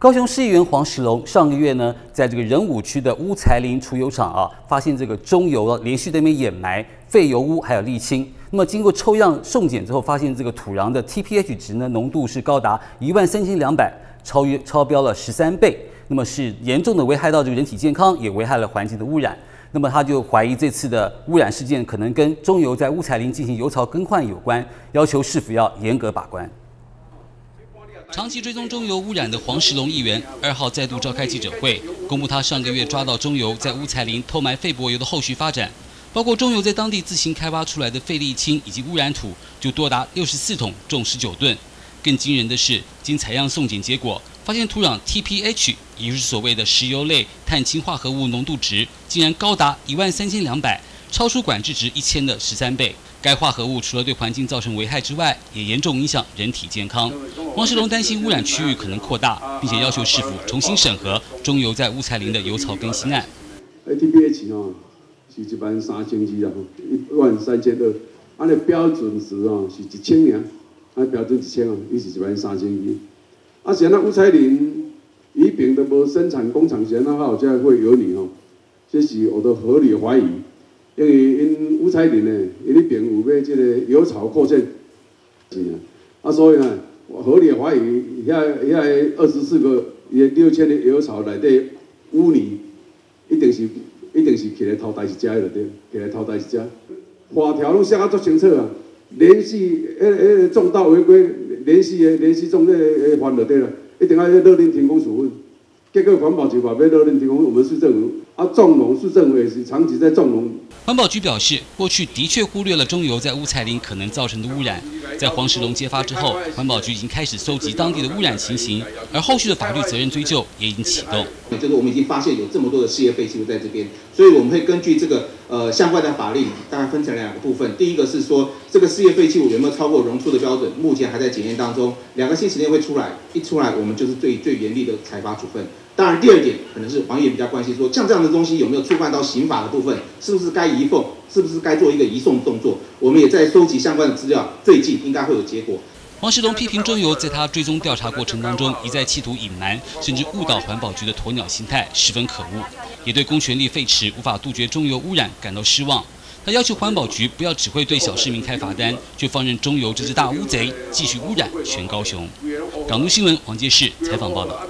高雄市议员黄石龙上个月呢，在这个仁武区的乌才林储油厂啊，发现这个中油啊连续在那边掩埋废油污还有沥青。那么经过抽样送检之后，发现这个土壤的 TPH 值呢浓度是高达一万三千两百，超越超标了十三倍。那么是严重的危害到这个人体健康，也危害了环境的污染。那么他就怀疑这次的污染事件可能跟中油在乌才林进行油槽更换有关，要求市府要严格把关。长期追踪中油污染的黄石龙议员二号再度召开记者会，公布他上个月抓到中油在乌才林偷埋废柏油的后续发展，包括中油在当地自行开挖出来的废沥青以及污染土就多达六十四桶，重十九吨。更惊人的是，经采样送检结果，发现土壤 TPH，也就是所谓的石油类碳氢化合物浓度值，竟然高达一万三千两百，超出管制值一千的十三倍。该化合物除了对环境造成危害之外，也严重影响人体健康。黄世龙担心污染区域可能扩大，并且要求市府重新审核中油在乌才林的油槽更新案。ATPH 哦，是一万三千二啊，一万三千二，按的标准值哦是一千年，按标准一千哦，伊是一万三千一。啊，现在乌才林乙丙都无生产工厂，现在好才会有你哦，这是我的合理怀疑。因为因五彩林呢，因那边有要这个油槽扩建，是啊，啊所以呢，合理怀疑遐遐二十四个也六千的油草内底污泥，一定是一定是起来偷代一家的对，起来偷代是食，法条拢写啊足清楚啊，连续诶诶重大违规，连续诶连续重诶诶犯就对了，一定要勒令停工处分，结果环保局话要勒令停工，我们市政府啊纵容市政府也是长期在纵容。环保局表示，过去的确忽略了中油在乌彩林可能造成的污染。在黄石龙揭发之后，环保局已经开始搜集当地的污染情形，而后续的法律责任追究也已经启动。就是我们已经发现有这么多的事业废弃物在这边，所以我们会根据这个呃相关的法令，大概分成两个部分。第一个是说这个事业废弃物有没有超过容出的标准，目前还在检验当中，两个星期内会出来，一出来我们就是最最严厉的采罚处分。当然，第二点可能是黄爷比较关心，说像这样的东西有没有触犯到刑法的部分，是不是该移送，是不是该做一个移送动作？我们也在收集相关的资料，最近应该会有结果。黄世龙批评中油在他追踪调查过程当中，一再企图隐瞒，甚至误导环保局的鸵鸟心态，十分可恶，也对公权力废弛、无法杜绝中油污染感到失望。他要求环保局不要只会对小市民开罚单，就放任中油这只大乌贼继续污染全高雄。港都新闻黄杰士采访报道。